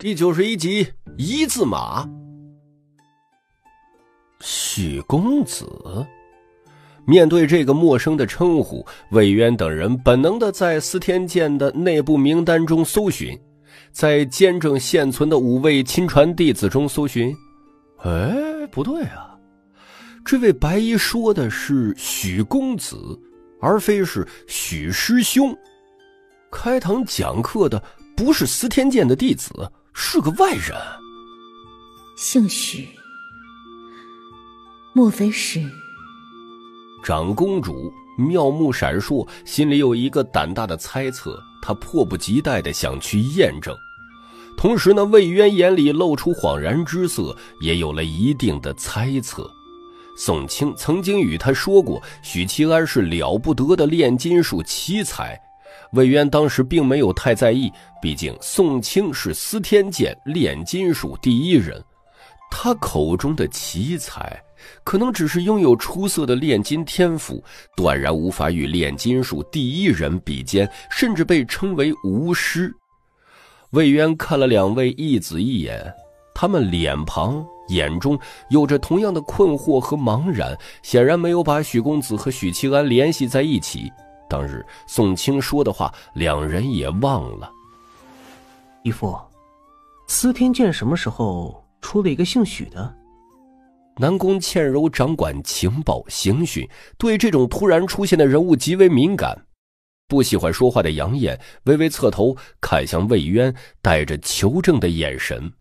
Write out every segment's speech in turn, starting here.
第九十一集一字马。许公子，面对这个陌生的称呼，魏渊等人本能的在司天监的内部名单中搜寻，在监正现存的五位亲传弟子中搜寻。哎，不对啊，这位白衣说的是许公子，而非是许师兄。开堂讲课的不是司天监的弟子。是个外人，姓许，莫非是？长公主妙目闪烁，心里有一个胆大的猜测，她迫不及待的想去验证。同时呢，魏渊眼里露出恍然之色，也有了一定的猜测。宋清曾经与他说过，许七安是了不得的炼金术奇才。魏渊当时并没有太在意，毕竟宋清是司天监炼金术第一人，他口中的奇才，可能只是拥有出色的炼金天赋，断然无法与炼金术第一人比肩，甚至被称为巫师。魏渊看了两位义子一眼，他们脸庞、眼中有着同样的困惑和茫然，显然没有把许公子和许七安联系在一起。当日宋清说的话，两人也忘了。义父，司天监什么时候出了一个姓许的？南宫倩柔掌管情报刑讯，对这种突然出现的人物极为敏感，不喜欢说话的杨艳微微侧头看向魏渊，带着求证的眼神。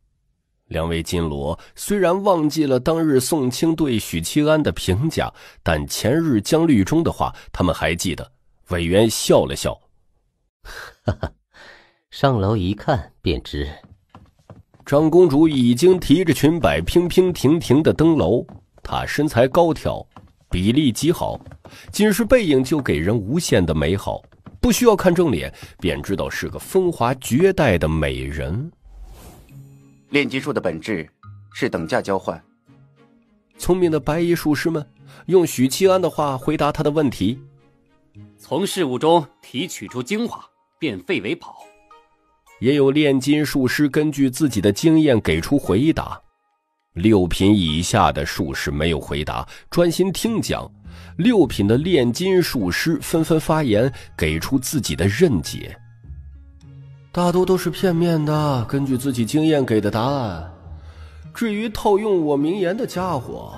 两位金罗虽然忘记了当日宋清对许七安的评价，但前日江律中的话，他们还记得。魏渊笑了笑，哈哈，上楼一看便知。张公主已经提着裙摆，娉娉婷婷的登楼。她身材高挑，比例极好，仅是背影就给人无限的美好，不需要看正脸便知道是个风华绝代的美人。炼金术的本质是等价交换。聪明的白衣术师们用许七安的话回答他的问题。从事物中提取出精华，变废为宝。也有炼金术师根据自己的经验给出回答。六品以下的术士没有回答，专心听讲。六品的炼金术师纷纷发言，给出自己的认解。大多都是片面的，根据自己经验给的答案。至于套用我名言的家伙，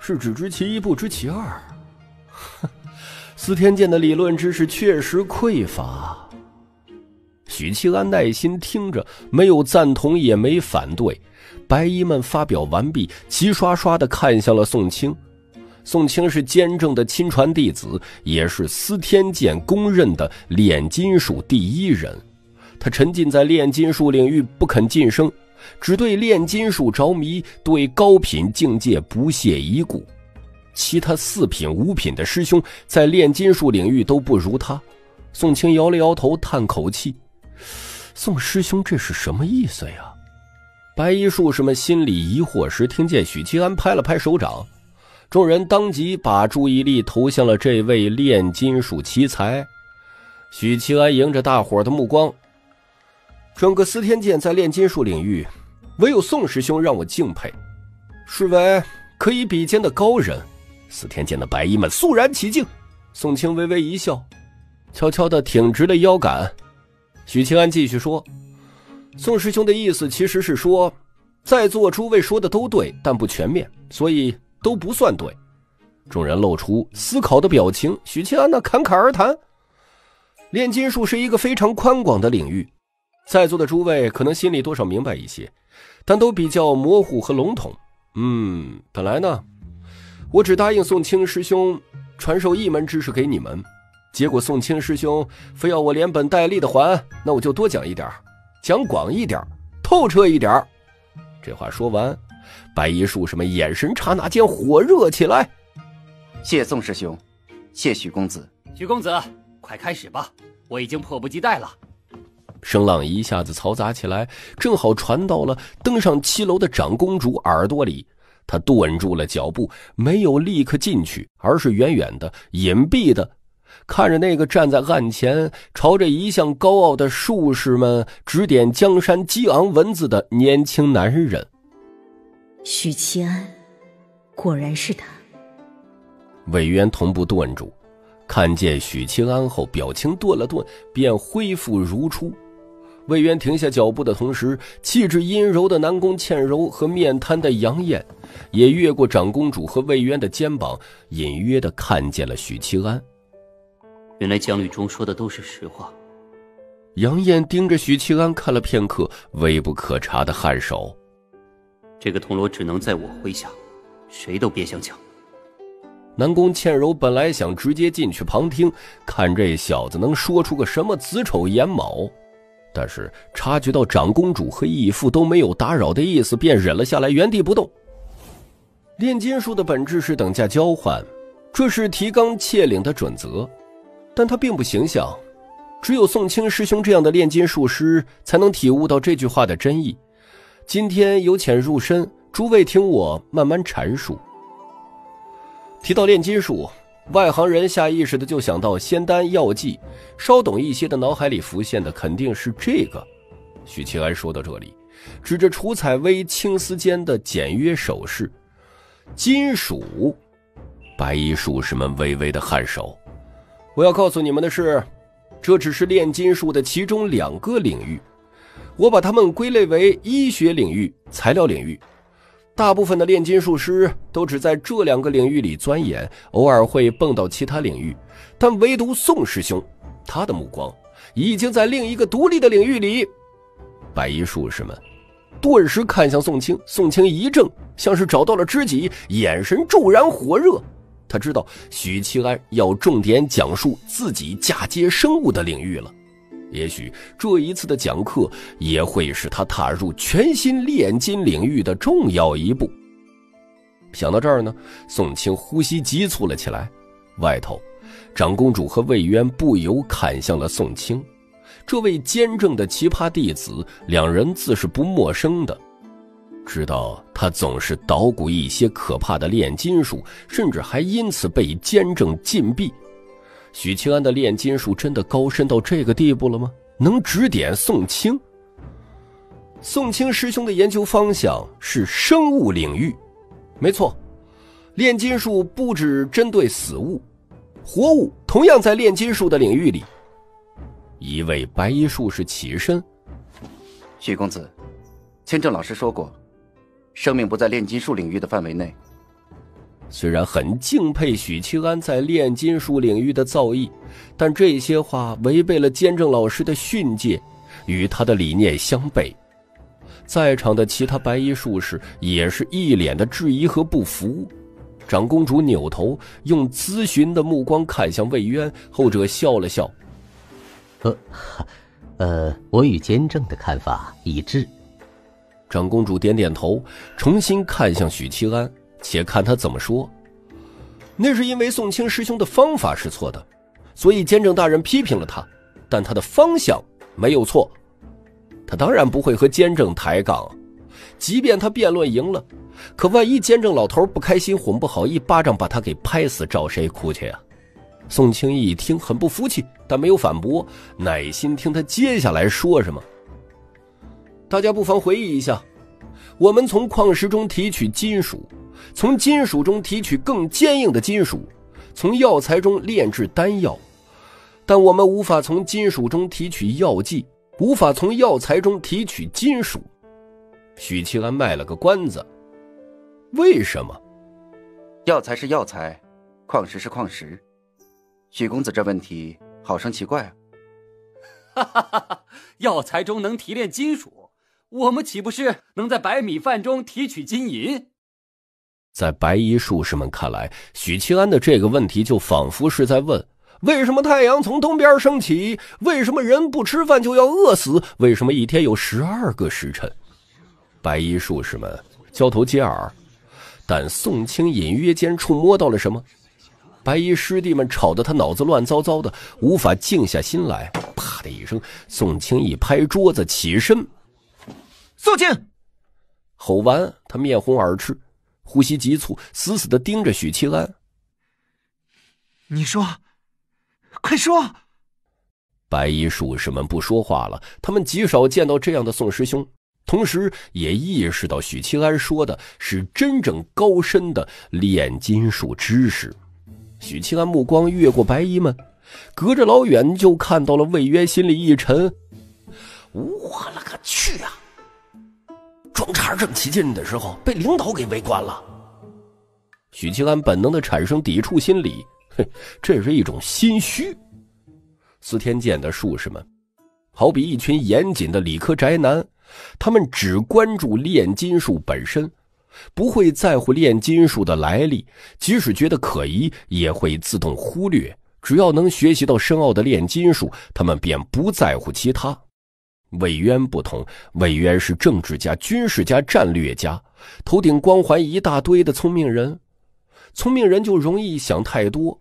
是只知其一不知其二。哼 司天剑的理论知识确实匮乏。许七安耐心听着，没有赞同，也没反对。白衣们发表完毕，齐刷刷的看向了宋清。宋清是监正的亲传弟子，也是司天剑公认的炼金术第一人。他沉浸在炼金术领域不肯晋升，只对炼金术着迷，对高品境界不屑一顾。其他四品、五品的师兄在炼金术领域都不如他。宋清摇了摇头，叹口气：“宋师兄这是什么意思呀？”白衣术士们心里疑惑时，听见许七安拍了拍手掌，众人当即把注意力投向了这位炼金术奇才。许七安迎着大伙的目光：“整个司天剑在炼金术领域，唯有宋师兄让我敬佩，是为可以比肩的高人。”四天监的白衣们肃然起敬，宋清微微一笑，悄悄的挺直了腰杆。许清安继续说：“宋师兄的意思其实是说，在座诸位说的都对，但不全面，所以都不算对。”众人露出思考的表情。许清安呢，侃侃而谈：“炼金术是一个非常宽广的领域，在座的诸位可能心里多少明白一些，但都比较模糊和笼统。嗯，本来呢。”我只答应宋清师兄传授一门知识给你们，结果宋清师兄非要我连本带利的还，那我就多讲一点，讲广一点，透彻一点。这话说完，白衣术士们眼神刹那间火热起来。谢宋师兄，谢许公子。许公子，快开始吧，我已经迫不及待了。声浪一下子嘈杂起来，正好传到了登上七楼的长公主耳朵里。他顿住了脚步，没有立刻进去，而是远远的、隐蔽的，看着那个站在案前，朝着一向高傲的术士们指点江山激昂文字的年轻男人。许七安，果然是他。魏渊同步顿住，看见许七安后，表情顿了顿，便恢复如初。魏渊停下脚步的同时，气质阴柔的南宫倩柔和面瘫的杨艳，也越过长公主和魏渊的肩膀，隐约的看见了许七安。原来江律中说的都是实话。杨艳盯着许七安看了片刻，微不可察的颔首。这个铜锣只能在我麾下，谁都别想抢。南宫倩柔本来想直接进去旁听，看这小子能说出个什么子丑寅卯。但是察觉到长公主和义父都没有打扰的意思，便忍了下来，原地不动。炼金术的本质是等价交换，这是提纲挈领的准则，但他并不形象。只有宋清师兄这样的炼金术师，才能体悟到这句话的真意。今天由浅入深，诸位听我慢慢阐述。提到炼金术。外行人下意识的就想到仙丹药剂，稍懂一些的脑海里浮现的肯定是这个。许清安说到这里，指着楚采薇青丝间的简约首饰，金属。白衣术士们微微的颔首。我要告诉你们的是，这只是炼金术的其中两个领域，我把它们归类为医学领域、材料领域。大部分的炼金术师都只在这两个领域里钻研，偶尔会蹦到其他领域，但唯独宋师兄，他的目光已经在另一个独立的领域里。白衣术士们顿时看向宋清，宋清一怔，像是找到了知己，眼神骤然火热。他知道许七安要重点讲述自己嫁接生物的领域了。也许这一次的讲课也会是他踏入全新炼金领域的重要一步。想到这儿呢，宋清呼吸急促了起来。外头，长公主和魏渊不由看向了宋清，这位监正的奇葩弟子，两人自是不陌生的，知道他总是捣鼓一些可怕的炼金术，甚至还因此被监正禁闭。许清安的炼金术真的高深到这个地步了吗？能指点宋清？宋清师兄的研究方向是生物领域，没错，炼金术不只针对死物，活物同样在炼金术的领域里。一位白衣术士起身：“许公子，千正老师说过，生命不在炼金术领域的范围内。”虽然很敬佩许七安在炼金术领域的造诣，但这些话违背了监正老师的训诫，与他的理念相悖。在场的其他白衣术士也是一脸的质疑和不服。长公主扭头用咨询的目光看向魏渊，后者笑了笑：“呃，呃，我与监正的看法一致。”长公主点点头，重新看向许七安。且看他怎么说。那是因为宋清师兄的方法是错的，所以监正大人批评了他，但他的方向没有错。他当然不会和监正抬杠，即便他辩论赢了，可万一监正老头不开心，哄不好一巴掌把他给拍死，找谁哭去呀？宋清一听很不服气，但没有反驳，耐心听他接下来说什么。大家不妨回忆一下，我们从矿石中提取金属。从金属中提取更坚硬的金属，从药材中炼制丹药，但我们无法从金属中提取药剂，无法从药材中提取金属。许七安卖了个关子，为什么？药材是药材，矿石是矿石。许公子这问题好生奇怪啊！哈哈哈哈！药材中能提炼金属，我们岂不是能在白米饭中提取金银？在白衣术士们看来，许七安的这个问题就仿佛是在问：为什么太阳从东边升起？为什么人不吃饭就要饿死？为什么一天有十二个时辰？白衣术士们交头接耳，但宋清隐约间触摸到了什么。白衣师弟们吵得他脑子乱糟糟的，无法静下心来。啪的一声，宋清一拍桌子，起身：“宋清！”吼完，他面红耳赤。呼吸急促，死死的盯着许七安。你说，快说！白衣术士们不说话了，他们极少见到这样的宋师兄，同时也意识到许七安说的是真正高深的炼金术知识。许七安目光越过白衣们，隔着老远就看到了魏渊，心里一沉：“我勒个去啊！装叉正起劲的时候，被领导给围观了。”许七安本能的产生抵触心理，哼，这是一种心虚。司天剑的术士们，好比一群严谨的理科宅男，他们只关注炼金术本身，不会在乎炼金术的来历，即使觉得可疑，也会自动忽略。只要能学习到深奥的炼金术，他们便不在乎其他。魏渊不同，魏渊是政治家、军事家、战略家，头顶光环一大堆的聪明人，聪明人就容易想太多。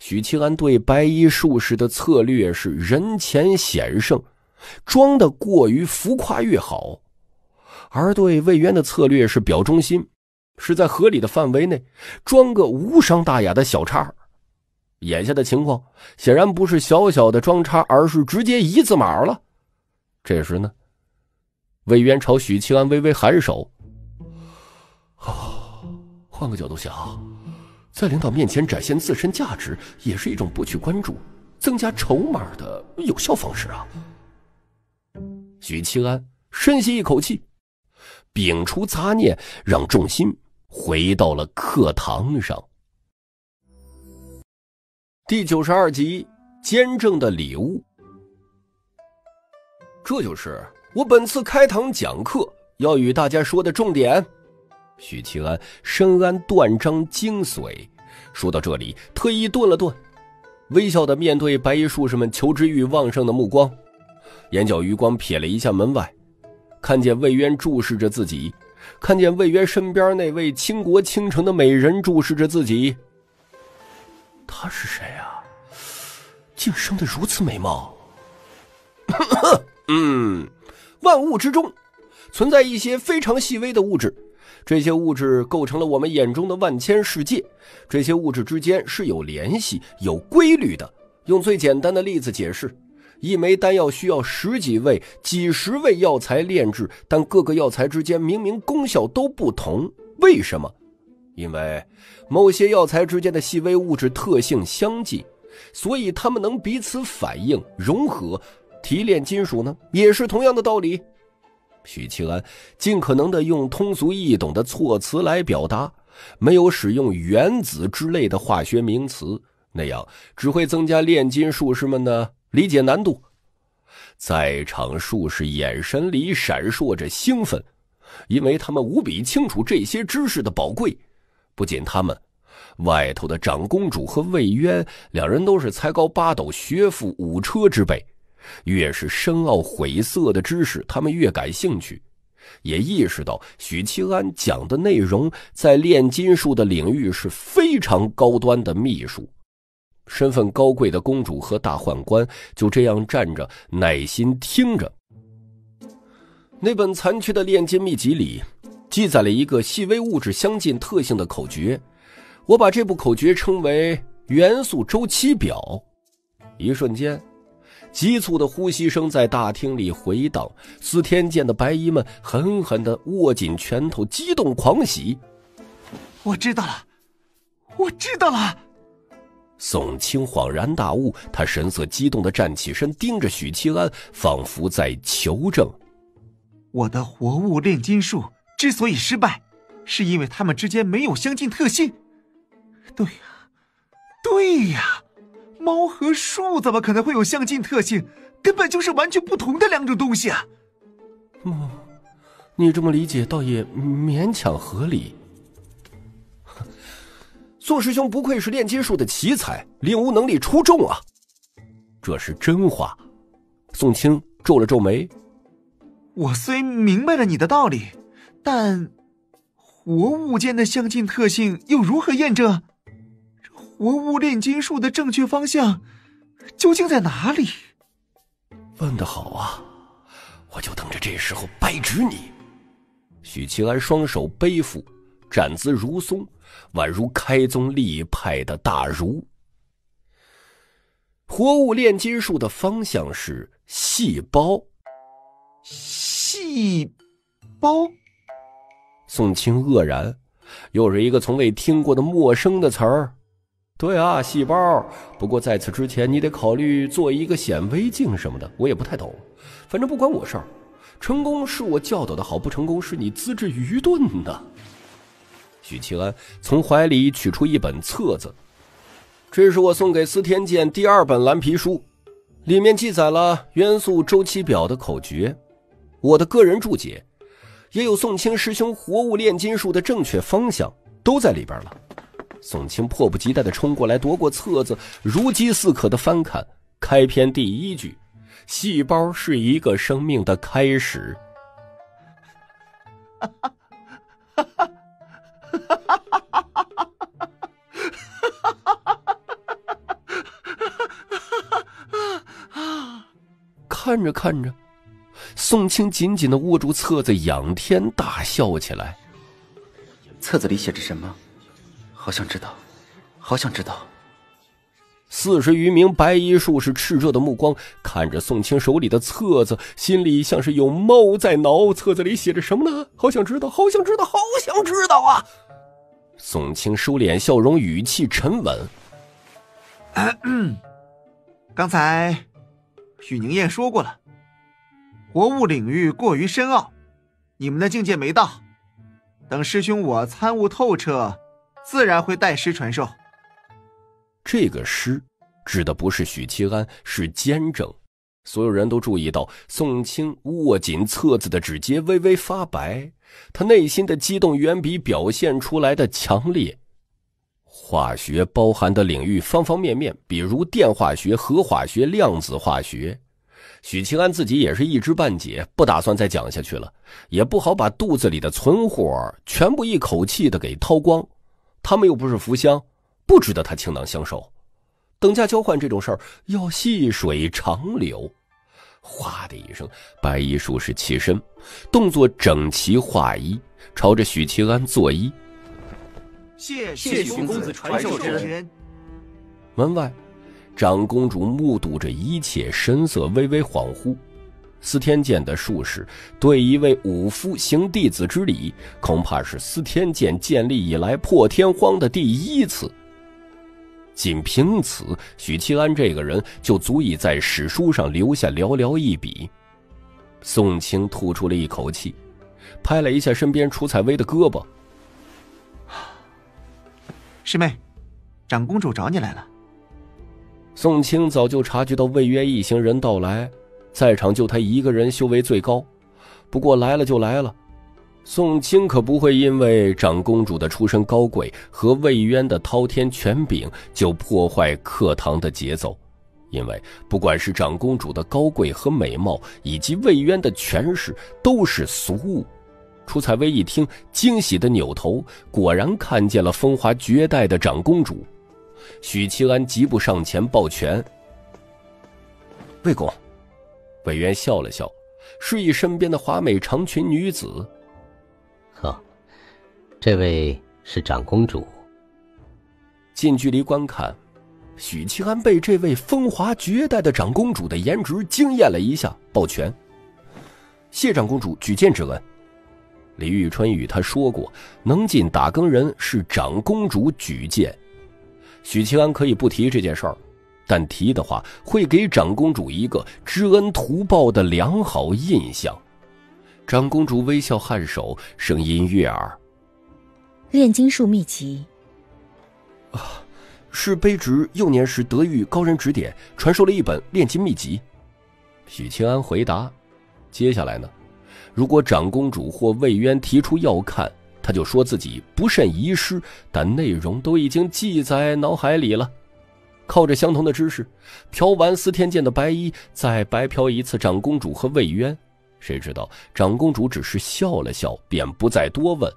许七安对白衣术士的策略是人前显圣，装的过于浮夸越好；而对魏渊的策略是表忠心，是在合理的范围内装个无伤大雅的小叉。眼下的情况显然不是小小的装叉，而是直接一字马了。这时呢，魏渊朝许清安微微颔首：“，换个角度想。”在领导面前展现自身价值，也是一种博取关注、增加筹码的有效方式啊！许清安深吸一口气，摒除杂念，让重心回到了课堂上。第九十二集：坚正的礼物。这就是我本次开堂讲课要与大家说的重点。许清安深谙断章精髓，说到这里，特意顿了顿，微笑的面对白衣术士们求知欲旺盛的目光，眼角余光瞥了一下门外，看见魏渊注视着自己，看见魏渊身边那位倾国倾城的美人注视着自己。她是谁啊？竟生得如此美貌？嗯，万物之中，存在一些非常细微的物质。这些物质构成了我们眼中的万千世界，这些物质之间是有联系、有规律的。用最简单的例子解释：一枚丹药需要十几味、几十味药材炼制，但各个药材之间明明功效都不同，为什么？因为某些药材之间的细微物质特性相近，所以它们能彼此反应、融合。提炼金属呢，也是同样的道理。许清安尽可能的用通俗易懂的措辞来表达，没有使用原子之类的化学名词，那样只会增加炼金术士们的理解难度。在场术士眼神里闪烁着兴奋，因为他们无比清楚这些知识的宝贵。不仅他们，外头的长公主和魏渊两人都是才高八斗、学富五车之辈。越是深奥晦涩的知识，他们越感兴趣，也意识到许七安讲的内容在炼金术的领域是非常高端的秘术。身份高贵的公主和大宦官就这样站着，耐心听着。那本残缺的炼金秘籍里记载了一个细微物质相近特性的口诀，我把这部口诀称为“元素周期表”。一瞬间。急促的呼吸声在大厅里回荡，司天剑的白衣们狠狠的握紧拳头，激动狂喜。我知道了，我知道了。宋清恍然大悟，他神色激动的站起身，盯着许七安，仿佛在求证。我的活物炼金术之所以失败，是因为他们之间没有相近特性。对呀，对呀。猫和树怎么可能会有相近特性？根本就是完全不同的两种东西啊！哦，你这么理解倒也勉强合理。宋师兄不愧是炼金术的奇才，领悟能力出众啊！这是真话。宋清皱了皱眉：“我虽明白了你的道理，但活物间的相近特性又如何验证？”活物炼金术的正确方向究竟在哪里？问得好啊！我就等着这时候掰直你。许清安双手背负，站姿如松，宛如开宗立派的大儒。活物炼金术的方向是细胞。细胞？宋清愕然，又是一个从未听过的陌生的词儿。对啊，细胞。不过在此之前，你得考虑做一个显微镜什么的，我也不太懂。反正不关我事儿。成功是我教导的好，不成功是你资质愚钝的。许七安从怀里取出一本册子，这是我送给司天剑第二本蓝皮书，里面记载了元素周期表的口诀，我的个人注解，也有宋清师兄活物炼金术的正确方向，都在里边了。宋清迫不及待地冲过来，夺过册子，如饥似渴地翻看。开篇第一句：“细胞是一个生命的开始。”哈看着看着，宋清紧紧的握住册子，仰天大笑起来。册子里写着什么？好想知道，好想知道。四十余名白衣术士炽热的目光看着宋清手里的册子，心里像是有猫在挠。册子里写着什么呢？好想知道，好想知道，好想知道啊！宋清收敛笑容，语气沉稳：“刚才许宁燕说过了，活物领域过于深奥，你们的境界没到。等师兄我参悟透彻。”自然会代师传授。这个师指的不是许七安，是监正。所有人都注意到宋清握紧册子的指尖微微发白，他内心的激动远比表现出来的强烈。化学包含的领域方方面面，比如电化学、核化学、量子化学。许七安自己也是一知半解，不打算再讲下去了，也不好把肚子里的存货全部一口气的给掏光。他们又不是福香，不值得他倾囊相授。等价交换这种事儿要细水长流。哗的一声，白衣术士起身，动作整齐划一，朝着许七安作揖。谢谢许公子传授之恩。门外，长公主目睹着一切，神色微微恍惚。司天监的术士对一位武夫行弟子之礼，恐怕是司天监建立以来破天荒的第一次。仅凭此，许七安这个人就足以在史书上留下寥寥一笔。宋清吐出了一口气，拍了一下身边楚采薇的胳膊：“师妹，长公主找你来了。”宋清早就察觉到魏渊一行人到来。在场就他一个人修为最高，不过来了就来了。宋清可不会因为长公主的出身高贵和魏渊的滔天权柄就破坏课堂的节奏，因为不管是长公主的高贵和美貌，以及魏渊的权势，都是俗物。楚采薇一听，惊喜的扭头，果然看见了风华绝代的长公主。许七安急步上前抱拳：“魏公。”魏渊笑了笑，示意身边的华美长裙女子：“呵，这位是长公主。”近距离观看，许七安被这位风华绝代的长公主的颜值惊艳了一下，抱拳：“谢长公主举荐之恩。”李玉春与他说过，能进打更人是长公主举荐。许七安可以不提这件事儿。但提的话，会给长公主一个知恩图报的良好印象。长公主微笑颔首，声音悦耳：“炼金术秘籍。”啊，是卑职幼年时得遇高人指点，传授了一本炼金秘籍。许清安回答：“接下来呢？如果长公主或魏渊提出要看，他就说自己不慎遗失，但内容都已经记在脑海里了。”靠着相同的知识，漂完司天剑的白衣，再白嫖一次长公主和魏渊。谁知道长公主只是笑了笑，便不再多问。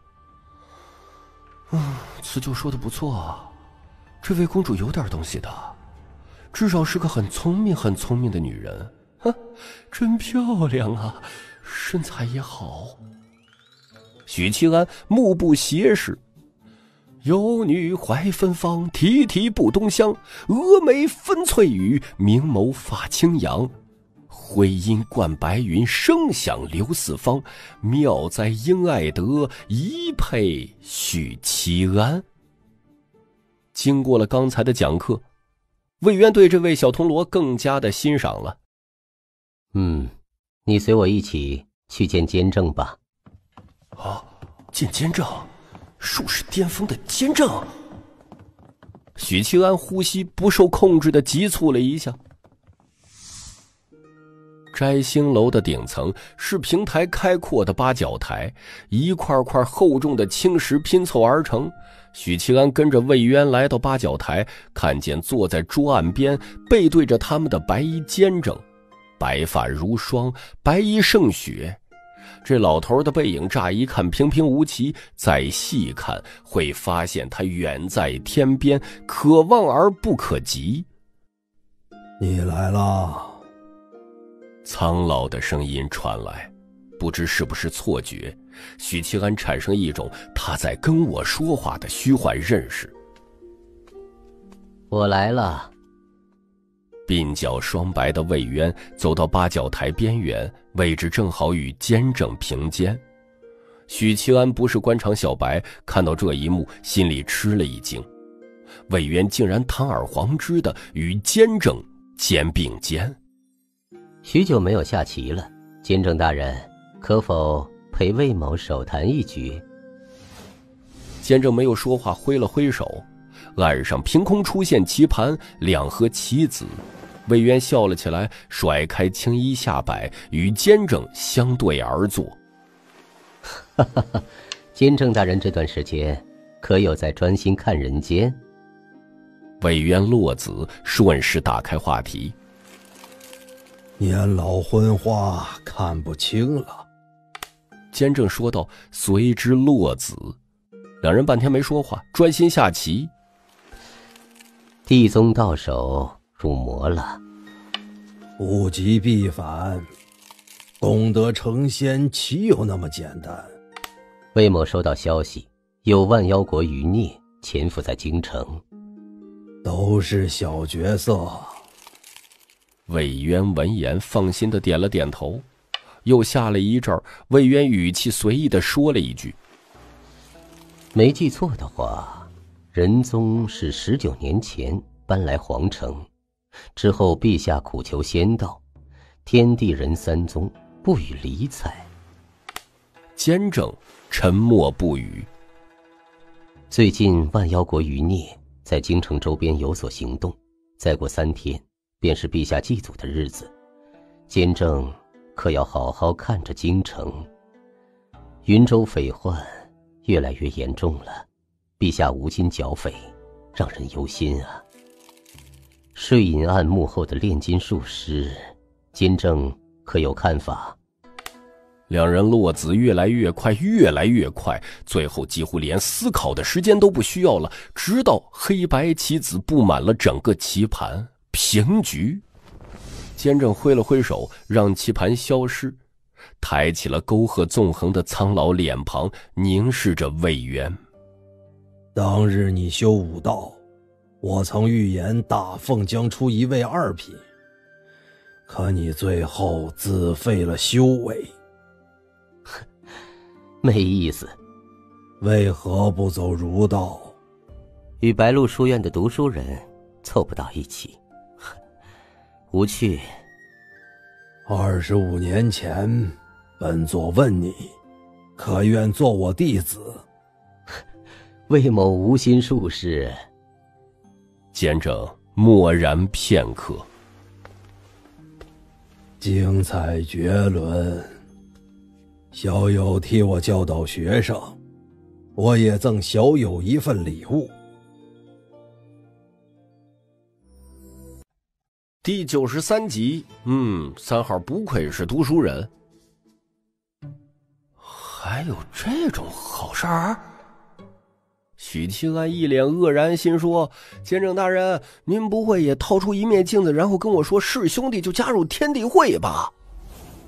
嗯，辞旧说的不错啊，这位公主有点东西的，至少是个很聪明、很聪明的女人。哼，真漂亮啊，身材也好。许七安目不斜视。有女怀芬芳，啼啼不东乡。蛾眉分翠羽，明眸发青阳。徽音贯白云，声响流四方。妙哉应爱德，一配许七安。经过了刚才的讲课，魏渊对这位小铜锣更加的欣赏了。嗯，你随我一起去见监正吧。啊，见监正，术士巅峰的监正。许七安呼吸不受控制的急促了一下。摘星楼的顶层是平台开阔的八角台，一块块厚重的青石拼凑而成。许七安跟着魏渊来到八角台，看见坐在桌案边背对着他们的白衣监正，白发如霜，白衣胜雪。这老头的背影乍一看平平无奇，再细看会发现他远在天边，可望而不可及。你来了。苍老的声音传来，不知是不是错觉，许七安产生一种他在跟我说话的虚幻认识。我来了。鬓角霜白的魏渊走到八角台边缘，位置正好与监正平肩。许七安不是官场小白，看到这一幕，心里吃了一惊：魏渊竟然堂而皇之的与监正肩并肩。许久没有下棋了，监正大人，可否陪魏某手谈一局？监正没有说话，挥了挥手，案上凭空出现棋盘，两盒棋子。魏渊笑了起来，甩开青衣下摆，与监正相对而坐。哈哈哈，监正大人这段时间可有在专心看人间？魏渊落子，顺势打开话题。年老昏花，看不清了。监正说道，随之落子。两人半天没说话，专心下棋。地宗到手，入魔了。物极必反，功德成仙，岂有那么简单？魏某收到消息，有万妖国余孽潜伏在京城。都是小角色。魏渊闻言，放心的点了点头，又下了一阵儿。魏渊语气随意的说了一句：“没记错的话，仁宗是十九年前搬来皇城，之后陛下苦求仙道，天地人三宗不予理睬。”监正沉默不语。最近万妖国余孽在京城周边有所行动，再过三天。便是陛下祭祖的日子，监正可要好好看着京城。云州匪患越来越严重了，陛下无心剿匪，让人忧心啊。睡隐案幕后的炼金术师，监正可有看法？两人落子越来越快，越来越快，最后几乎连思考的时间都不需要了。直到黑白棋子布满了整个棋盘。平局，监正挥了挥手，让棋盘消失，抬起了沟壑纵横的苍老脸庞，凝视着魏源。当日你修武道，我曾预言大凤将出一位二品，可你最后自废了修为。没意思，为何不走儒道？与白鹿书院的读书人凑不到一起。无趣。二十五年前，本座问你，可愿做我弟子？魏某无心术士。监正默然片刻。精彩绝伦。小友替我教导学生，我也赠小友一份礼物。第九十三集，嗯，三号不愧是读书人，还有这种好事儿？许清安一脸愕然，心说：“监正大人，您不会也掏出一面镜子，然后跟我说是兄弟就加入天地会吧？”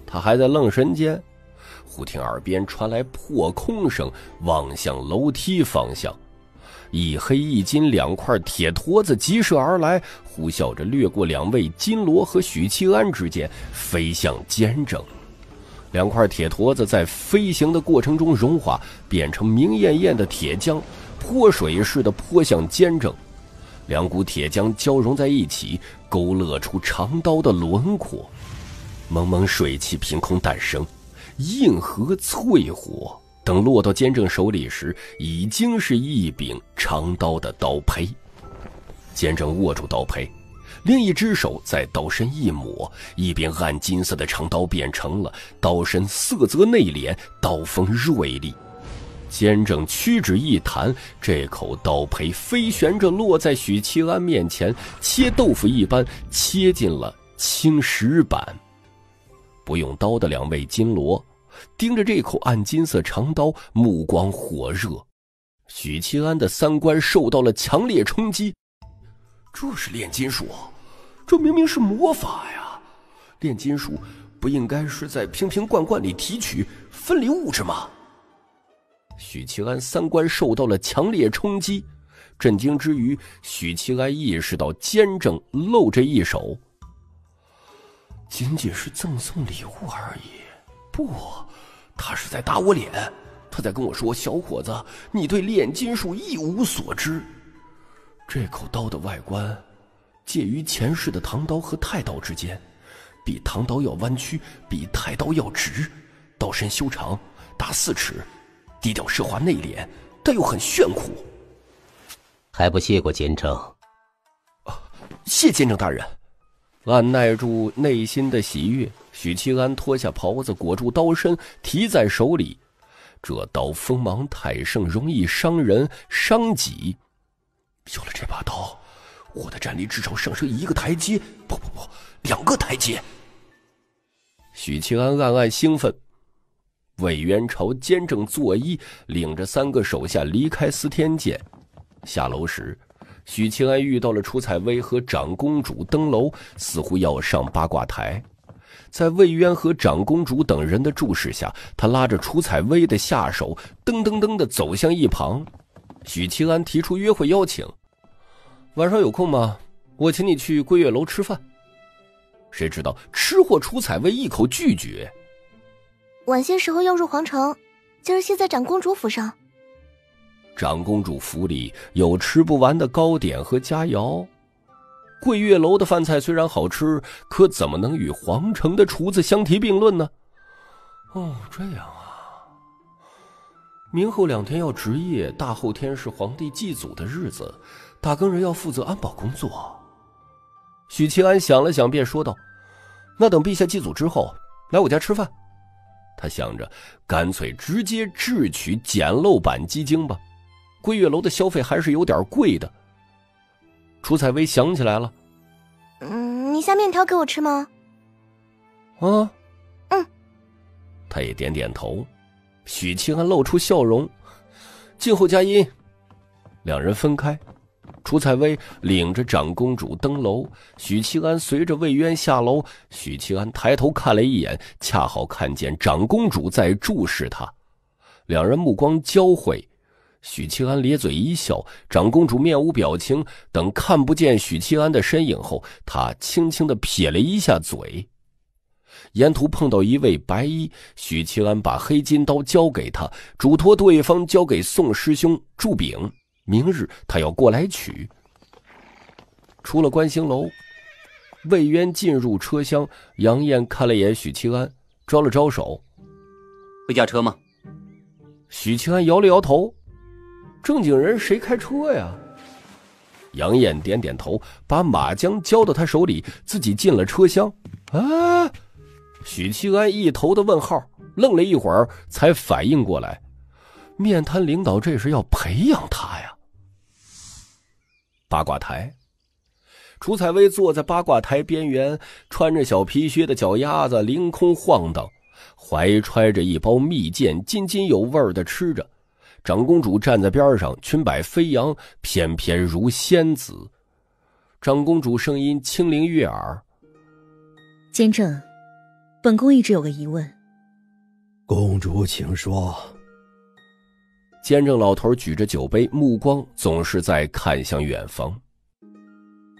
他还在愣神间，忽听耳边传来破空声，望向楼梯方向。一黑一金两块铁坨子急射而来，呼啸着掠过两位金罗和许七安之间，飞向监正。两块铁坨子在飞行的过程中融化，变成明艳艳的铁浆，泼水似的泼向监正。两股铁浆交融在一起，勾勒出长刀的轮廓。蒙蒙水汽凭空诞生，硬核淬火。等落到监正手里时，已经是一柄长刀的刀胚。监正握住刀胚，另一只手在刀身一抹，一柄暗金色的长刀变成了。刀身色泽内敛，刀锋锐利。监正屈指一弹，这口刀胚飞旋着落在许七安面前，切豆腐一般切进了青石板。不用刀的两位金罗。盯着这口暗金色长刀，目光火热。许七安的三观受到了强烈冲击。这是炼金术，这明明是魔法呀！炼金术不应该是在瓶瓶罐罐里提取分离物质吗？许七安三观受到了强烈冲击，震惊之余，许七安意识到监正露这一手，仅仅是赠送礼物而已。不。他是在打我脸，他在跟我说：“小伙子，你对炼金术一无所知。”这口刀的外观，介于前世的唐刀和太刀之间，比唐刀要弯曲，比太刀要直，刀身修长，达四尺，低调奢华内敛，但又很炫酷。还不谢过监正？谢监正大人。按耐住内心的喜悦。许七安脱下袍子，裹住刀身，提在手里。这刀锋芒太盛，容易伤人伤己。有了这把刀，我的战力至少上升一个台阶。不不不，两个台阶。许七安暗暗兴奋。魏渊朝监正作揖，领着三个手下离开司天监。下楼时，许清安遇到了楚采薇和长公主登楼，似乎要上八卦台。在魏渊和长公主等人的注视下，他拉着楚采薇的下手，噔噔噔的走向一旁。许清安提出约会邀请：“晚上有空吗？我请你去桂月楼吃饭。”谁知道吃货楚采薇一口拒绝：“晚些时候要入皇城，今儿歇在长公主府上。”长公主府里有吃不完的糕点和佳肴。桂月楼的饭菜虽然好吃，可怎么能与皇城的厨子相提并论呢？哦，这样啊。明后两天要值夜，大后天是皇帝祭祖的日子，大更人要负责安保工作。许七安想了想，便说道：“那等陛下祭祖之后，来我家吃饭。”他想着，干脆直接智取简陋版鸡精吧。桂月楼的消费还是有点贵的。楚采薇想起来了，嗯，你下面条给我吃吗？啊，嗯，他也点点头。许清安露出笑容，静候佳音。两人分开，楚彩薇领着长公主登楼，许七安随着魏渊下楼。许七安抬头看了一眼，恰好看见长公主在注视他，两人目光交汇。许七安咧嘴一笑，长公主面无表情。等看不见许七安的身影后，她轻轻的撇了一下嘴。沿途碰到一位白衣，许七安把黑金刀交给他，嘱托对方交给宋师兄祝炳，明日他要过来取。出了观星楼，魏渊进入车厢，杨艳看了眼许七安，招了招手：“会驾车吗？”许七安摇了摇头。正经人谁开车呀？杨艳点点头，把马缰交到他手里，自己进了车厢。啊！许七安一头的问号，愣了一会儿，才反应过来，面瘫领导这是要培养他呀。八卦台，楚采薇坐在八卦台边缘，穿着小皮靴的脚丫子凌空晃荡，怀揣着一包蜜饯，津津有味的吃着。长公主站在边上，裙摆飞扬，翩翩如仙子。长公主声音清灵悦耳：“监正，本宫一直有个疑问。”公主，请说。监正老头举着酒杯，目光总是在看向远方。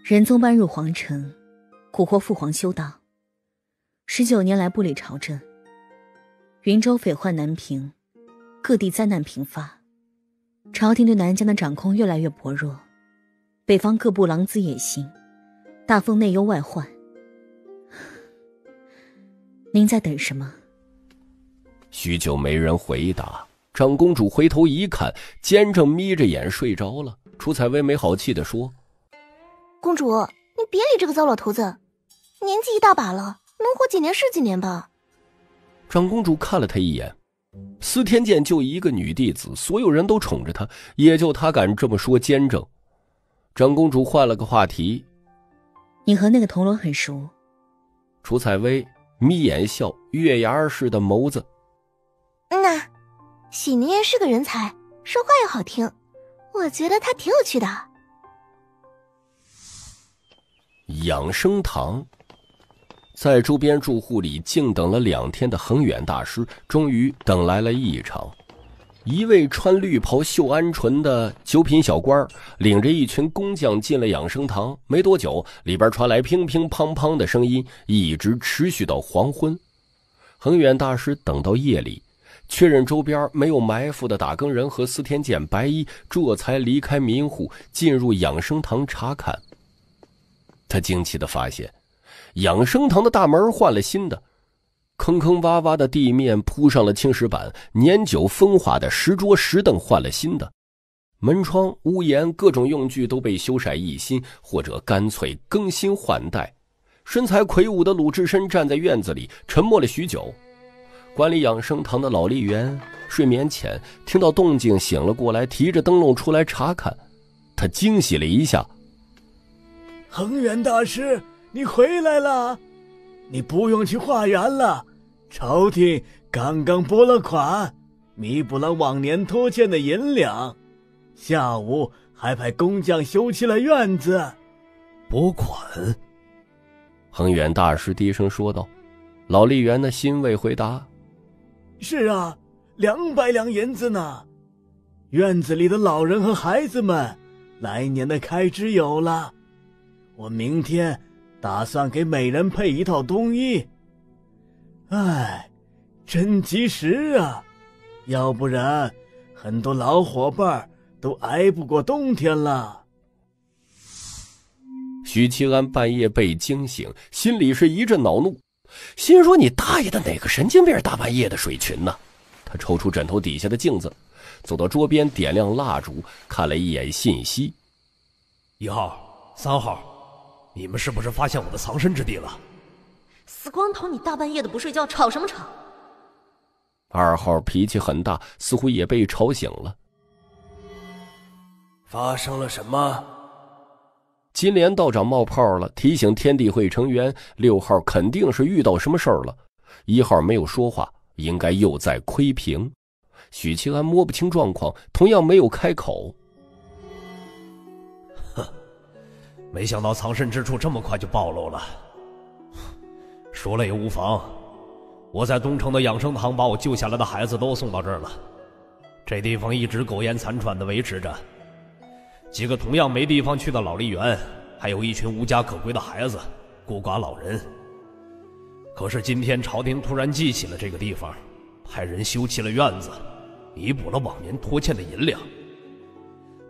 仁宗搬入皇城，蛊惑父皇修道。十九年来，不理朝政，云州匪患难平，各地灾难频发，朝廷对南疆的掌控越来越薄弱，北方各部狼子野心，大风内忧外患。您在等什么？许久没人回答。长公主回头一看，监正眯着眼睡着了。楚采薇没好气的说：“公主，你别理这个糟老头子，年纪一大把了，能活几年是几年吧。”长公主看了他一眼，司天监就一个女弟子，所有人都宠着她，也就她敢这么说。监正，长公主换了个话题：“你和那个铜锣很熟？”楚采薇眯眼笑，月牙似的眸子。那。喜宁也是个人才，说话又好听，我觉得他挺有趣的。养生堂，在周边住户里静等了两天的恒远大师，终于等来了一场。一位穿绿袍、绣鹌鹑的九品小官领着一群工匠进了养生堂。没多久，里边传来乒乒乓乓的声音，一直持续到黄昏。恒远大师等到夜里。确认周边没有埋伏的打更人和司天监白衣，这才离开民户，进入养生堂查看。他惊奇的发现，养生堂的大门换了新的，坑坑洼洼的地面铺上了青石板，年久风化的石桌石凳换了新的，门窗、屋檐各种用具都被修缮一新，或者干脆更新换代。身材魁梧的鲁智深站在院子里，沉默了许久。管理养生堂的老吏员睡眠浅，听到动静醒了过来，提着灯笼出来查看。他惊喜了一下：“恒远大师，你回来了！你不用去化缘了，朝廷刚刚拨了款，弥补了往年拖欠的银两。下午还派工匠修葺了院子。拨款？”恒远大师低声说道。老吏员的，欣慰回答。是啊，两百两银子呢。院子里的老人和孩子们，来年的开支有了。我明天打算给每人配一套冬衣。哎，真及时啊！要不然，很多老伙伴都挨不过冬天了。许七安半夜被惊醒，心里是一阵恼怒。心说：“你大爷的，哪个神经病大半夜的水群呢？”他抽出枕头底下的镜子，走到桌边，点亮蜡烛，看了一眼信息：“一号、三号，你们是不是发现我的藏身之地了？”死光头，你大半夜的不睡觉，吵什么吵？二号脾气很大，似乎也被吵醒了。发生了什么？金莲道长冒泡了，提醒天地会成员六号肯定是遇到什么事儿了。一号没有说话，应该又在窥屏。许清安摸不清状况，同样没有开口。哼，没想到藏身之处这么快就暴露了。说了也无妨，我在东城的养生堂把我救下来的孩子都送到这儿了，这地方一直苟延残喘的维持着。几个同样没地方去的老吏员，还有一群无家可归的孩子、孤寡老人。可是今天朝廷突然记起了这个地方，派人修葺了院子，弥补了往年拖欠的银两。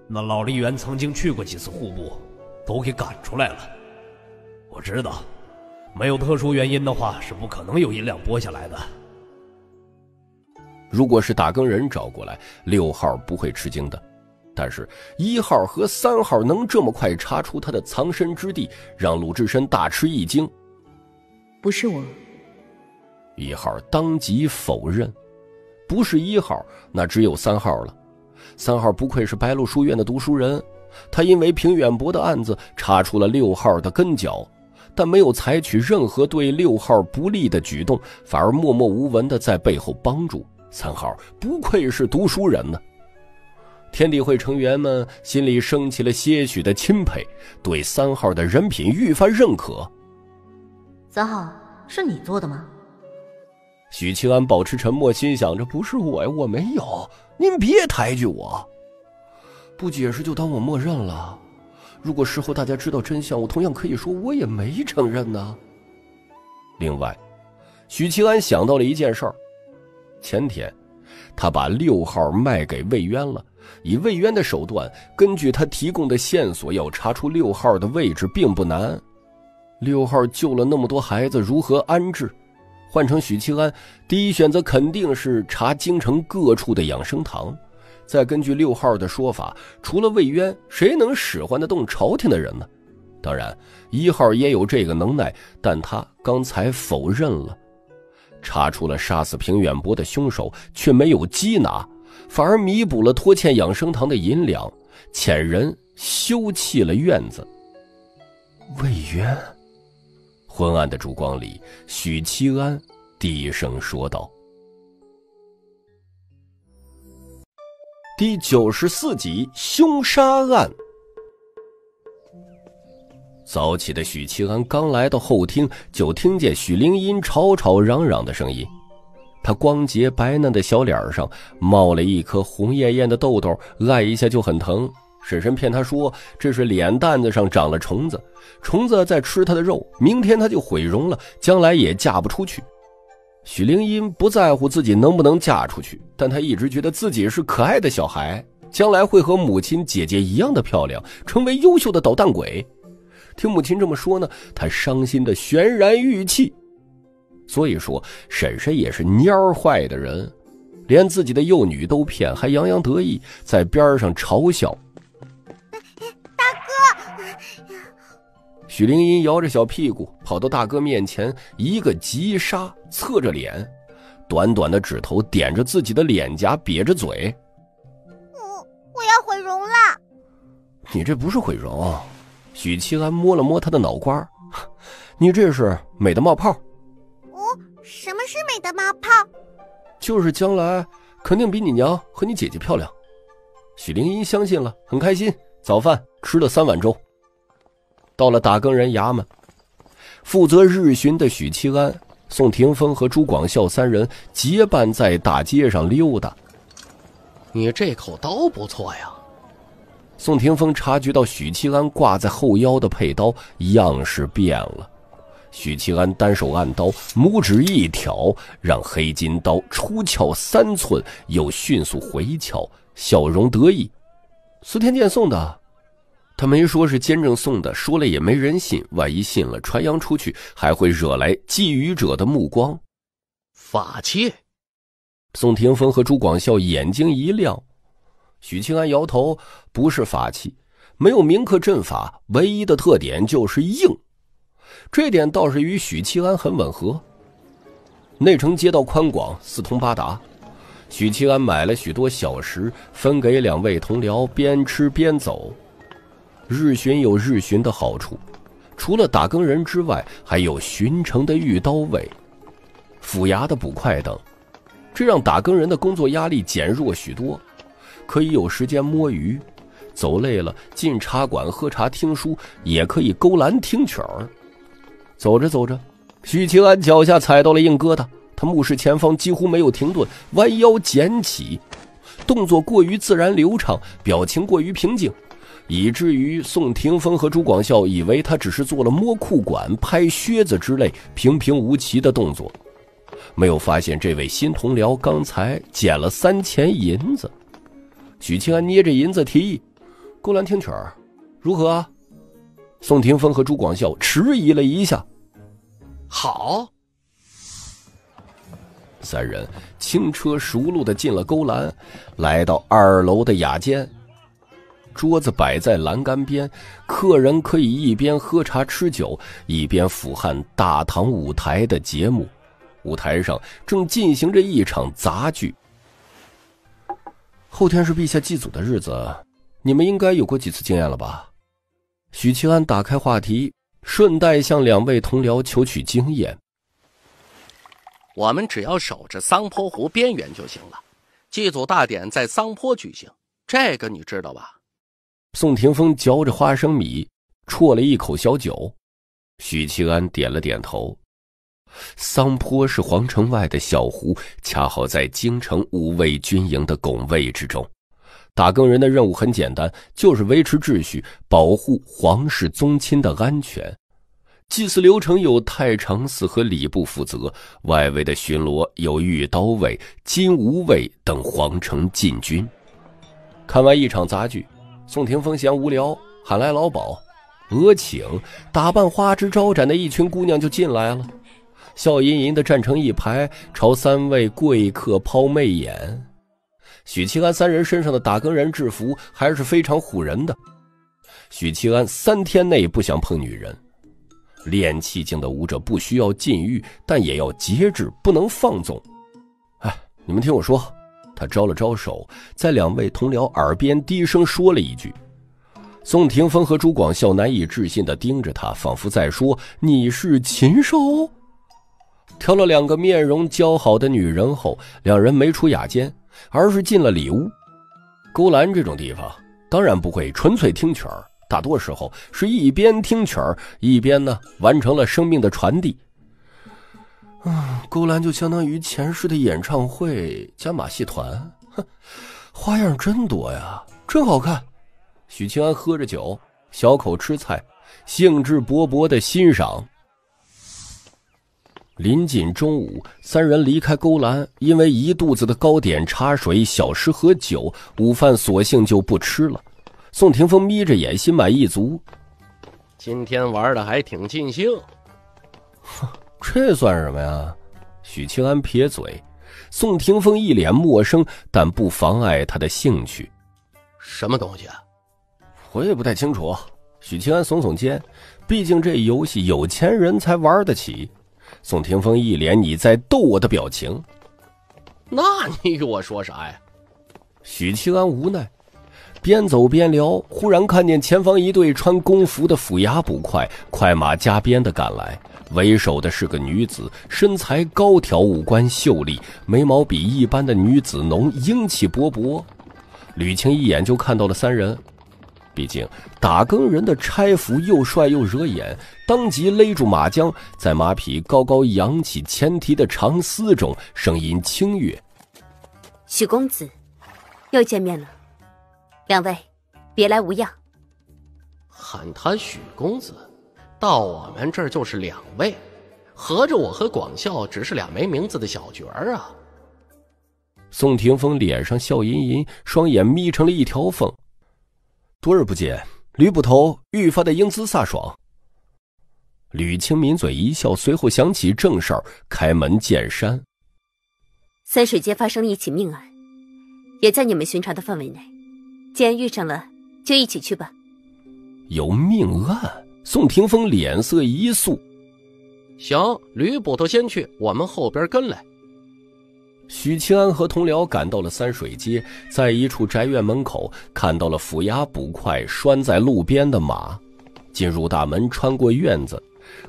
那老吏员曾经去过几次户部，都给赶出来了。我知道，没有特殊原因的话，是不可能有银两拨下来的。如果是打更人找过来，六号不会吃惊的。但是，一号和三号能这么快查出他的藏身之地，让鲁智深大吃一惊。不是我。一号当即否认，不是一号，那只有三号了。三号不愧是白鹿书院的读书人，他因为平远博的案子查出了六号的跟脚，但没有采取任何对六号不利的举动，反而默默无闻的在背后帮助三号。不愧是读书人呢。天地会成员们心里升起了些许的钦佩，对三号的人品愈发认可。三号是你做的吗？许七安保持沉默，心想：这不是我呀，我没有，您别抬举我。不解释就当我默认了。如果事后大家知道真相，我同样可以说我也没承认呢。另外，许七安想到了一件事儿：前天，他把六号卖给魏渊了。以魏渊的手段，根据他提供的线索，要查出六号的位置并不难。六号救了那么多孩子，如何安置？换成许七安，第一选择肯定是查京城各处的养生堂。再根据六号的说法，除了魏渊，谁能使唤得动朝廷的人呢？当然，一号也有这个能耐，但他刚才否认了。查出了杀死平远伯的凶手，却没有缉拿，反而弥补了拖欠养生堂的银两，遣人修葺了院子。魏渊，昏暗的烛光里，许七安低声说道。第九十四集凶杀案。早起的许七安刚来到后厅，就听见许灵音吵吵嚷嚷的声音。他光洁白嫩的小脸上冒了一颗红艳艳的痘痘，按一下就很疼。婶婶骗他说这是脸蛋子上长了虫子，虫子在吃他的肉，明天他就毁容了，将来也嫁不出去。许灵音不在乎自己能不能嫁出去，但她一直觉得自己是可爱的小孩，将来会和母亲、姐姐一样的漂亮，成为优秀的捣蛋鬼。听母亲这么说呢，她伤心的泫然欲泣。所以说，婶婶也是蔫儿坏的人，连自己的幼女都骗，还洋洋得意，在边上嘲笑。大哥许灵音摇着小屁股跑到大哥面前，一个急刹，侧着脸，短短的指头点着自己的脸颊，瘪着嘴。我我要毁容了。你这不是毁容。许七安摸了摸他的脑瓜，你这是美的冒泡。哦，什么是美的冒泡？就是将来肯定比你娘和你姐姐漂亮。许灵音相信了，很开心。早饭吃了三碗粥。到了打更人衙门，负责日巡的许七安、宋霆锋和朱广孝三人结伴在大街上溜达。你这口刀不错呀。宋霆锋察觉到许七安挂在后腰的佩刀样式变了，许七安单手按刀，拇指一挑，让黑金刀出鞘三寸，又迅速回鞘，笑容得意。司天剑送的。他没说是监正送的，说了也没人信。万一信了，传扬出去，还会惹来觊觎者的目光。法器。宋霆锋和朱广孝眼睛一亮，许清安摇头：“不是法器，没有铭刻阵法，唯一的特点就是硬。这点倒是与许七安很吻合。内城街道宽广，四通八达。许七安买了许多小食，分给两位同僚，边吃边走。”日巡有日巡的好处，除了打更人之外，还有巡城的御刀卫、府衙的捕快等，这让打更人的工作压力减弱许多，可以有时间摸鱼。走累了，进茶馆喝茶听书，也可以勾栏听曲儿。走着走着，许清安脚下踩到了硬疙瘩，他目视前方，几乎没有停顿，弯腰捡起，动作过于自然流畅，表情过于平静。以至于宋霆锋和朱广孝以为他只是做了摸裤管、拍靴子之类平平无奇的动作，没有发现这位新同僚刚才捡了三钱银子。许清安捏着银子提议：“勾栏听曲儿，如何？”宋霆锋和朱广孝迟疑了一下：“好。”三人轻车熟路的进了勾栏，来到二楼的雅间。桌子摆在栏杆边，客人可以一边喝茶吃酒，一边俯瞰大堂舞台的节目。舞台上正进行着一场杂剧。后天是陛下祭祖的日子，你们应该有过几次经验了吧？许七安打开话题，顺带向两位同僚求取经验。我们只要守着桑坡湖边缘就行了。祭祖大典在桑坡举行，这个你知道吧？宋霆锋嚼着花生米，啜了一口小酒。许七安点了点头。桑坡是皇城外的小湖，恰好在京城五卫军营的拱卫之中。打更人的任务很简单，就是维持秩序，保护皇室宗亲的安全。祭祀流程由太常寺和礼部负责，外围的巡逻由御刀卫、金吾卫等皇城禁军。看完一场杂剧，宋廷峰嫌无聊，喊来老鸨，额请打扮花枝招展的一群姑娘就进来了。笑吟吟的站成一排，朝三位贵客抛媚眼。许七安三人身上的打更人制服还是非常唬人的。许七安三天内不想碰女人。练气境的武者不需要禁欲，但也要节制，不能放纵。哎，你们听我说。他招了招手，在两位同僚耳边低声说了一句。宋廷锋和朱广孝难以置信的盯着他，仿佛在说：“你是禽兽。”挑了两个面容姣好的女人后，两人没出雅间，而是进了里屋。勾栏这种地方，当然不会纯粹听曲儿，大多时候是一边听曲儿，一边呢完成了生命的传递。嗯，勾栏就相当于前世的演唱会加马戏团，哼，花样真多呀，真好看。许清安喝着酒，小口吃菜，兴致勃勃的欣赏。临近中午，三人离开勾栏，因为一肚子的糕点、茶水、小吃和酒，午饭索性就不吃了。宋霆锋眯着眼，心满意足。今天玩的还挺尽兴。这算什么呀？许清安撇嘴。宋霆锋一脸陌生，但不妨碍他的兴趣。什么东西啊？我也不太清楚。许清安耸耸肩，毕竟这游戏有钱人才玩得起。宋霆锋一脸你在逗我的表情，那你给我说啥呀？许七安无奈，边走边聊。忽然看见前方一队穿工服的府衙捕快，快马加鞭的赶来，为首的是个女子，身材高挑，五官秀丽，眉毛比一般的女子浓，英气勃勃。吕青一眼就看到了三人。毕竟打更人的差服又帅又惹眼，当即勒住马缰，在马匹高高扬起前蹄的长嘶中，声音清越：“许公子，又见面了。两位，别来无恙。”喊他许公子，到我们这儿就是两位，合着我和广孝只是俩没名字的小角儿啊！宋霆锋脸上笑吟吟，双眼眯成了一条缝。多日不见，吕捕头愈发的英姿飒爽。吕青抿嘴一笑，随后想起正事儿，开门见山：“三水街发生了一起命案，也在你们巡查的范围内。既然遇上了，就一起去吧。”有命案？宋霆锋脸色一肃：“行，吕捕头先去，我们后边跟来。”许清安和同僚赶到了三水街，在一处宅院门口看到了府衙捕快拴在路边的马。进入大门，穿过院子，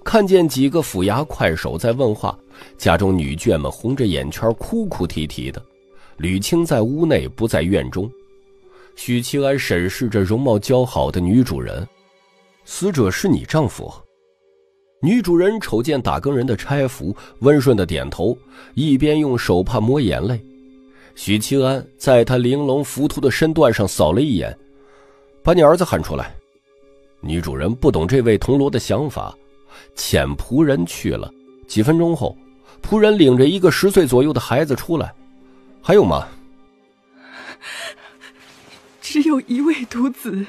看见几个府衙快手在问话，家中女眷们红着眼圈，哭哭啼啼的。吕青在屋内，不在院中。许清安审视着容貌姣好的女主人：“死者是你丈夫？”女主人瞅见打更人的差服，温顺的点头，一边用手帕抹眼泪。许七安在他玲珑浮凸的身段上扫了一眼，把你儿子喊出来。女主人不懂这位铜锣的想法，遣仆人去了。几分钟后，仆人领着一个十岁左右的孩子出来。还有吗？只有一位独子。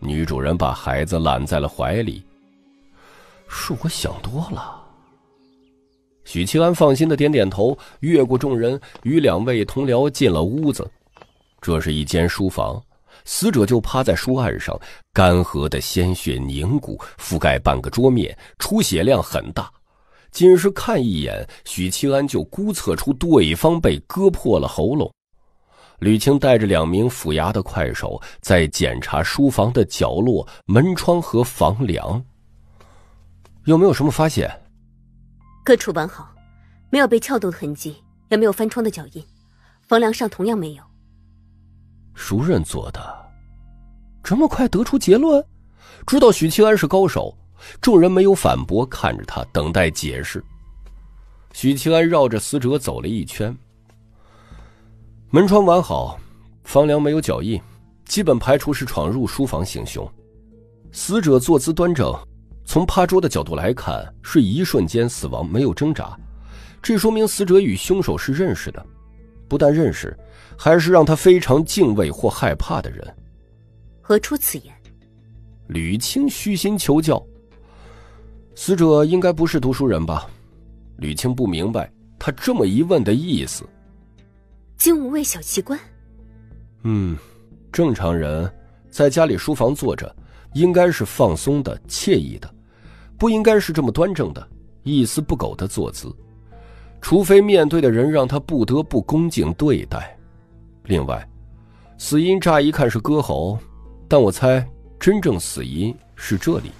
女主人把孩子揽在了怀里。是我想多了。许七安放心的点点头，越过众人，与两位同僚进了屋子。这是一间书房，死者就趴在书案上，干涸的鲜血凝固，覆盖半个桌面，出血量很大。仅是看一眼，许七安就估测出对方被割破了喉咙。吕青带着两名府衙的快手，在检查书房的角落、门窗和房梁。有没有什么发现？各处完好，没有被撬动的痕迹，也没有翻窗的脚印，房梁上同样没有。熟人做的，这么快得出结论？知道许清安是高手，众人没有反驳，看着他等待解释。许清安绕着死者走了一圈，门窗完好，房梁没有脚印，基本排除是闯入书房行凶。死者坐姿端正，从趴桌的角度来看，是一瞬间死亡，没有挣扎，这说明死者与凶手是认识的，不但认识，还是让他非常敬畏或害怕的人。何出此言？吕青虚心求教。死者应该不是读书人吧？吕青不明白他这么一问的意思。精武卫小奇观。嗯，正常人在家里书房坐着，应该是放松的、惬意的，不应该是这么端正的、一丝不苟的坐姿，除非面对的人让他不得不恭敬对待。另外，死因乍一看是割喉，但我猜真正死因是这里。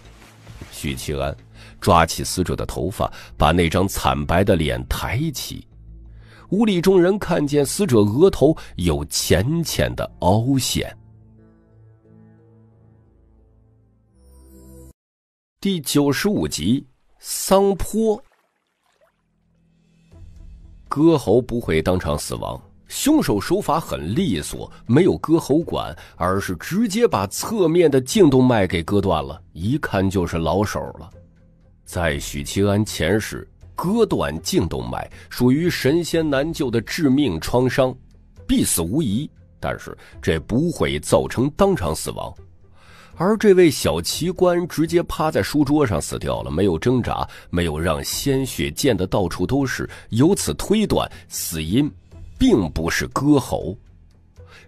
许七安。抓起死者的头发，把那张惨白的脸抬起。屋里众人看见死者额头有浅浅的凹陷。第九十五集，桑坡。割喉不会当场死亡，凶手手法很利索，没有割喉管，而是直接把侧面的颈动脉给割断了，一看就是老手了。在许七安前世，割断颈动脉属于神仙难救的致命创伤，必死无疑。但是这不会造成当场死亡，而这位小奇观直接趴在书桌上死掉了，没有挣扎，没有让鲜血溅得到处都是。由此推断，死因并不是割喉。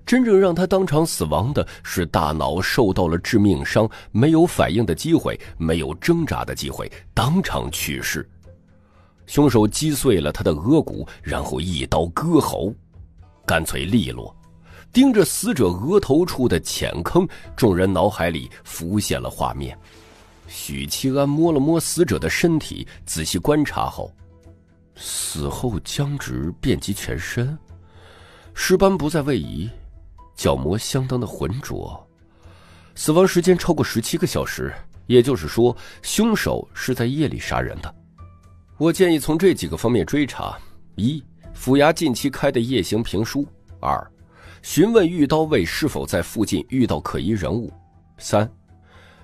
真正让他当场死亡的是大脑受到了致命伤，没有反应的机会，没有挣扎的机会，当场去世。凶手击碎了他的额骨，然后一刀割喉，干脆利落。盯着死者额头处的浅坑，众人脑海里浮现了画面。许七安摸了摸死者的身体，仔细观察后，死后僵直遍及全身，尸斑不在位移。角膜相当的浑浊，死亡时间超过十七个小时，也就是说，凶手是在夜里杀人的。我建议从这几个方面追查：一、府衙近期开的夜行评书；二、询问御刀卫是否在附近遇到可疑人物；三、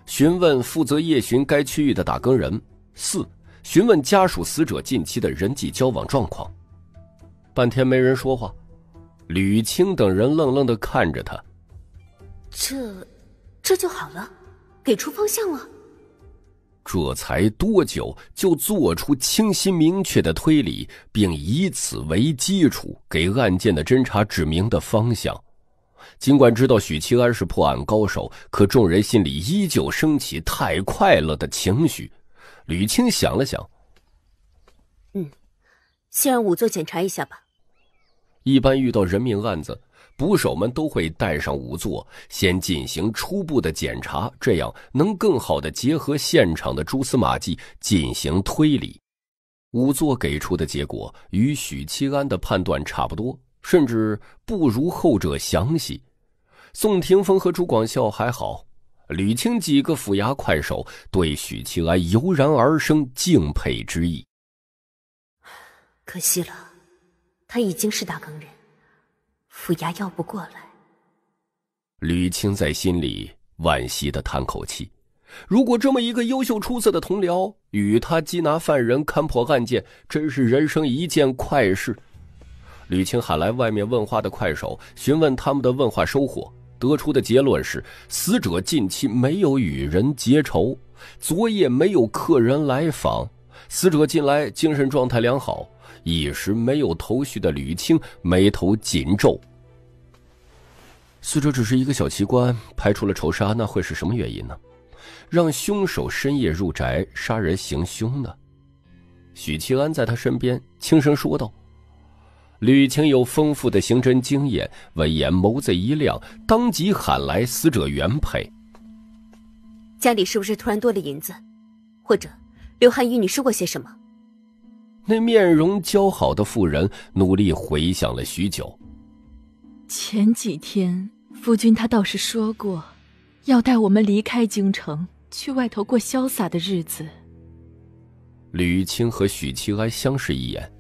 询问负责夜巡该区域的打更人；四、询问家属死者近期的人际交往状况。半天没人说话。吕青等人愣愣的看着他。这，这就好了，给出方向了。这才多久就做出清晰明确的推理，并以此为基础给案件的侦查指明的方向。尽管知道许七安是破案高手，可众人心里依旧升起太快乐的情绪。吕青想了想，嗯，先让仵作检查一下吧。一般遇到人命案子，捕手们都会带上仵作，先进行初步的检查，这样能更好的结合现场的蛛丝马迹进行推理。仵作给出的结果与许七安的判断差不多，甚至不如后者详细。宋霆锋和朱广孝还好，吕青几个府衙快手对许七安油然而生敬佩之意。可惜了。他已经是大更人，府衙要不过来。吕青在心里惋惜的叹口气。如果这么一个优秀出色的同僚与他缉拿犯人、勘破案件，真是人生一件快事。吕青喊来外面问话的快手，询问他们的问话收获，得出的结论是：死者近期没有与人结仇，昨夜没有客人来访，死者近来精神状态良好。一时没有头绪的吕青眉头紧皱。死者只是一个小奇观，排除了仇杀，那会是什么原因呢？让凶手深夜入宅杀人行凶呢？许七安在他身边轻声说道。吕青有丰富的刑侦经验，闻言眸子一亮，当即喊来死者原配。家里是不是突然多了银子？或者刘汉与你说过些什么？那面容姣好的妇人努力回想了许久。前几天夫君他倒是说过，要带我们离开京城，去外头过潇洒的日子。吕青和许七安相视一眼。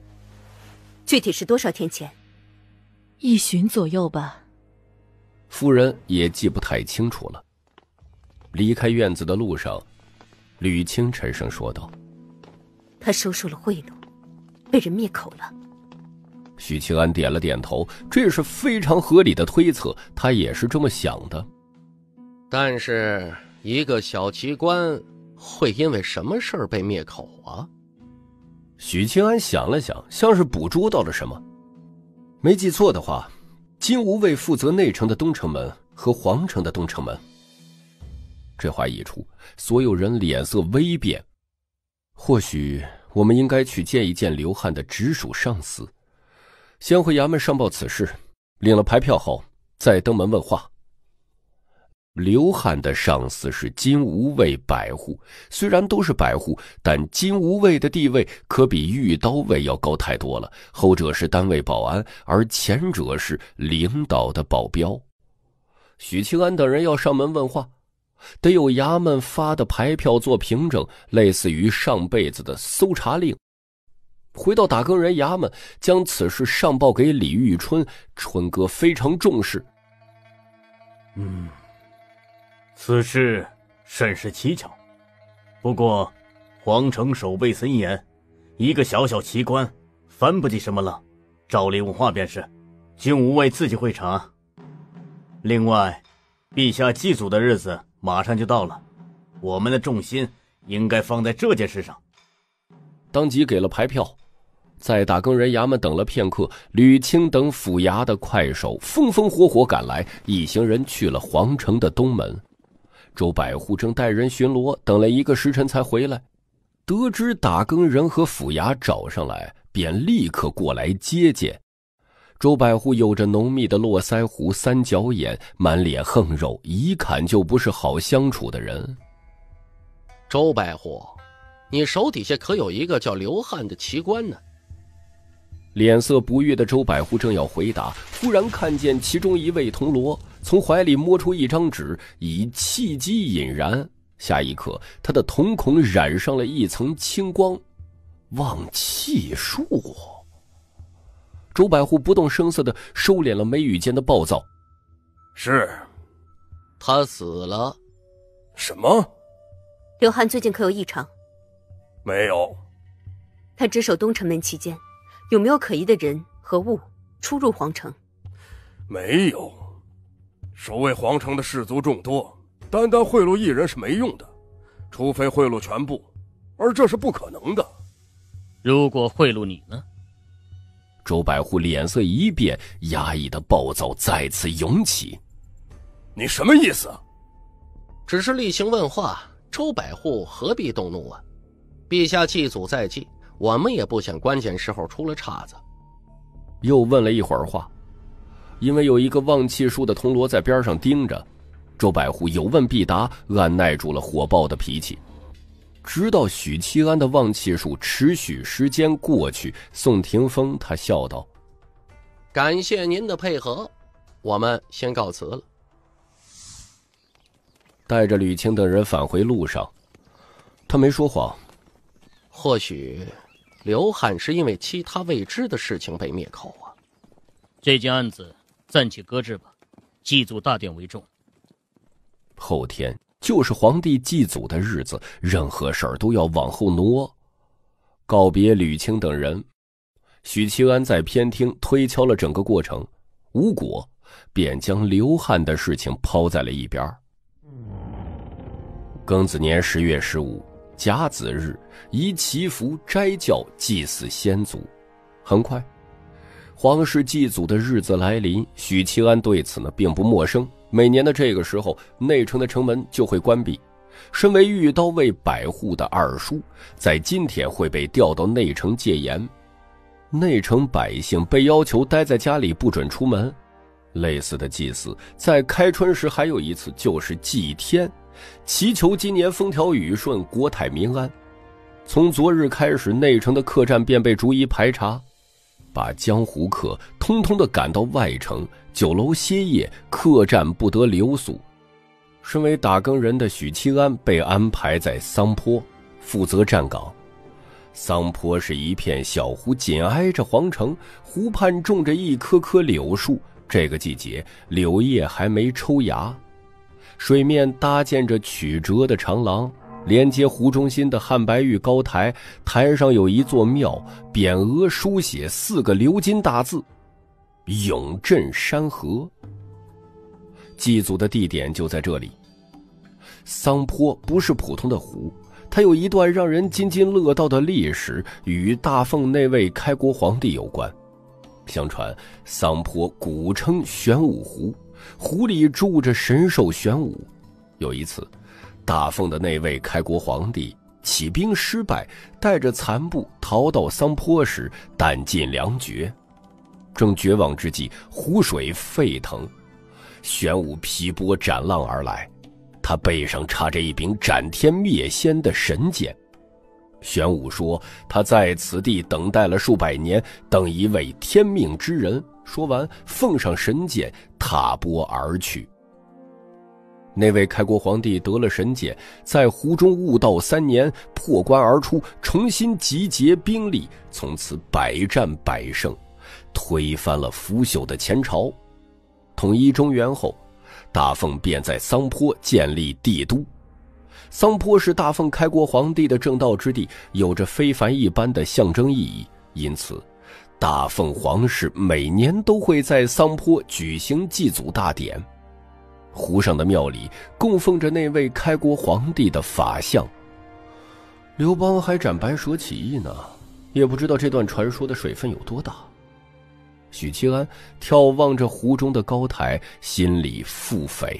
具体是多少天前？一旬左右吧。夫人也记不太清楚了。离开院子的路上，吕青沉声说道：“他收受了贿赂，被人灭口了。”许清安点了点头，这是非常合理的推测，他也是这么想的。但是，一个小奇观会因为什么事儿被灭口啊？许清安想了想，像是捕捉到了什么。没记错的话，金吾卫负责内城的东城门和皇城的东城门。这话一出，所有人脸色微变。或许我们应该去见一见刘汉的直属上司，先回衙门上报此事，领了牌票后再登门问话。刘汉的上司是金吾卫百户，虽然都是百户，但金吾卫的地位可比御刀卫要高太多了。后者是单位保安，而前者是领导的保镖。许清安等人要上门问话。得有衙门发的牌票做凭证，类似于上辈子的搜查令。回到打更人衙门，将此事上报给李玉春。春哥非常重视。嗯，此事甚是蹊跷。不过，皇城守备森严，一个小小奇观翻不起什么浪。照例问话便是，金吾卫自己会查。另外，陛下祭祖的日子。马上就到了，我们的重心应该放在这件事上。当即给了牌票，在打更人衙门等了片刻，吕青等府衙的快手风风火火赶来，一行人去了皇城的东门。周百户正带人巡逻，等了一个时辰才回来，得知打更人和府衙找上来，便立刻过来接见。周百户有着浓密的络腮胡、三角眼，满脸横肉，一看就不是好相处的人。周百户，你手底下可有一个叫刘汉的奇官呢？脸色不悦的周百户正要回答，忽然看见其中一位铜锣从怀里摸出一张纸，以气机引燃。下一刻，他的瞳孔染上了一层青光，望气术。周百户不动声色的收敛了眉宇间的暴躁。是，他死了。什么？刘汉最近可有异常？没有。他值守东城门期间，有没有可疑的人和物出入皇城？没有。守卫皇城的士卒众多，单单贿赂一人是没用的，除非贿赂全部，而这是不可能的。如果贿赂你呢？周百户脸色一变，压抑的暴躁再次涌起。你什么意思？只是例行问话，周百户何必动怒啊？陛下祭祖在即，我们也不想关键时候出了岔子。又问了一会儿话，因为有一个望气术的铜锣在边上盯着，周百户有问必答，按耐住了火爆的脾气。直到许七安的望气术持续时间过去，宋霆锋他笑道：“感谢您的配合，我们先告辞了。”带着吕青等人返回路上，他没说谎。或许刘汉是因为其他未知的事情被灭口啊。这件案子暂且搁置吧，祭祖大典为重。后天。就是皇帝祭祖的日子，任何事儿都要往后挪。告别吕青等人，许七安在偏厅推敲了整个过程，无果，便将刘汉的事情抛在了一边。庚子年十月十五，甲子日，宜祈福、斋教、祭祀先祖。很快，皇室祭祖的日子来临，许七安对此呢并不陌生。每年的这个时候，内城的城门就会关闭。身为御刀卫百户的二叔，在今天会被调到内城戒严。内城百姓被要求待在家里，不准出门。类似的祭祀，在开春时还有一次，就是祭天，祈求今年风调雨顺、国泰民安。从昨日开始，内城的客栈便被逐一排查。把江湖客通通的赶到外城酒楼歇业，客栈不得留宿。身为打更人的许七安被安排在桑坡，负责站岗。桑坡是一片小湖，紧挨着皇城，湖畔种着一棵棵柳树。这个季节，柳叶还没抽芽。水面搭建着曲折的长廊，连接湖中心的汉白玉高台，台上有一座庙，匾额书写四个鎏金大字：“永镇山河”。祭祖的地点就在这里。桑坡不是普通的湖，它有一段让人津津乐道的历史，与大凤那位开国皇帝有关。相传，桑坡古称玄武湖，湖里住着神兽玄武。有一次，大奉的那位开国皇帝起兵失败，带着残部逃到桑坡时，弹尽粮绝，正绝望之际，湖水沸腾。玄武劈波斩浪而来，他背上插着一柄斩天灭仙的神剑。玄武说：“他在此地等待了数百年，等一位天命之人。”说完，奉上神剑，踏波而去。那位开国皇帝得了神剑，在湖中悟道三年，破关而出，重新集结兵力，从此百战百胜，推翻了腐朽的前朝。统一中原后，大凤便在桑坡建立帝都。桑坡是大凤开国皇帝的正道之地，有着非凡一般的象征意义。因此，大凤皇室每年都会在桑坡举行祭祖大典。湖上的庙里供奉着那位开国皇帝的法像。刘邦还斩白蛇起义呢，也不知道这段传说的水分有多大。许七安眺望着湖中的高台，心里腹诽。